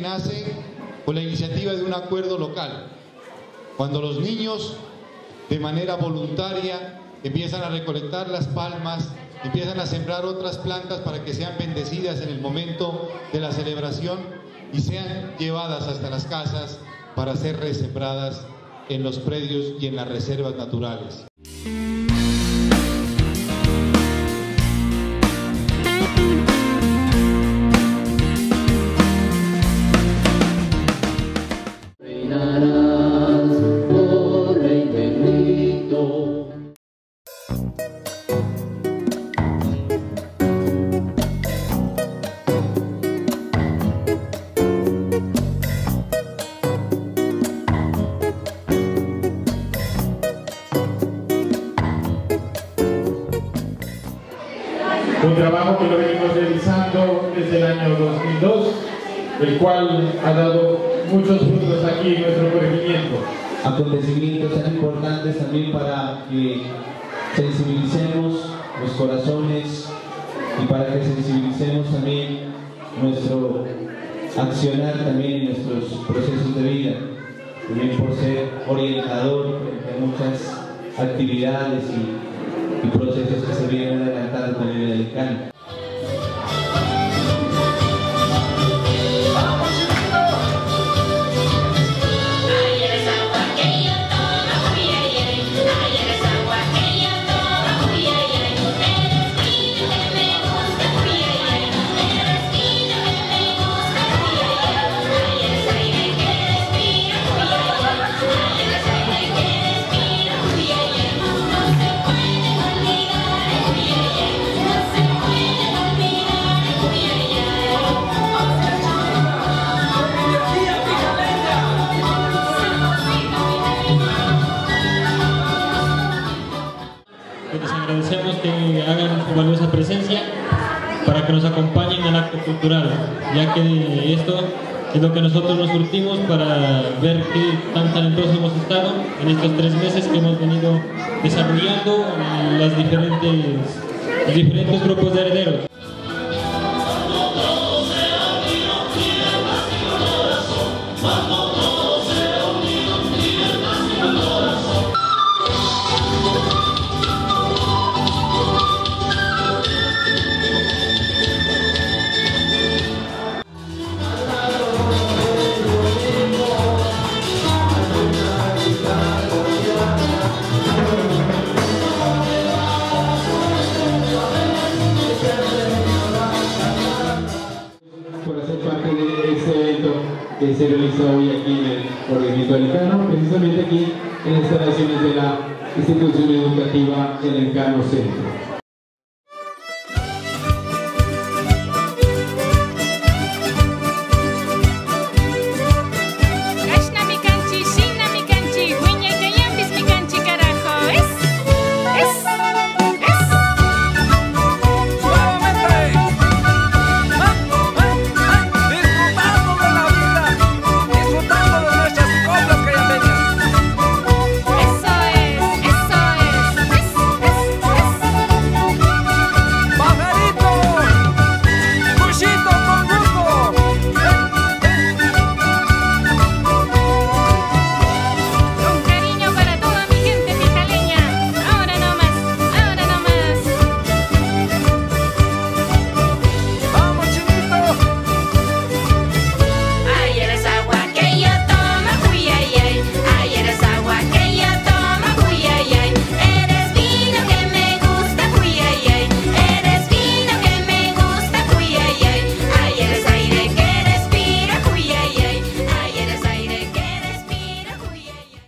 nace con la iniciativa de un acuerdo local. Cuando los niños de manera voluntaria empiezan a recolectar las palmas, empiezan a sembrar otras plantas para que sean bendecidas en el momento de la celebración y sean llevadas hasta las casas para ser resembradas en los predios y en las reservas naturales. Un trabajo que lo venimos realizando desde el año 2002, el cual ha dado muchos frutos aquí en nuestro corregimiento. Acontecimientos tan importantes también para que sensibilicemos los corazones y para que sensibilicemos también nuestro accionar también en nuestros procesos de vida, también por ser orientador de muchas actividades y procesos que se vienen adelantando con el delicado. Agradecemos que hagan su valiosa presencia para que nos acompañen al acto cultural, ya que esto es lo que nosotros nos surtimos para ver qué tan talentosos hemos estado en estos tres meses que hemos venido desarrollando las diferentes, los diferentes grupos de herederos. Que se realiza hoy aquí en el corregimiento Alicano, precisamente aquí en las instalaciones de la institución educativa El Encano Centro.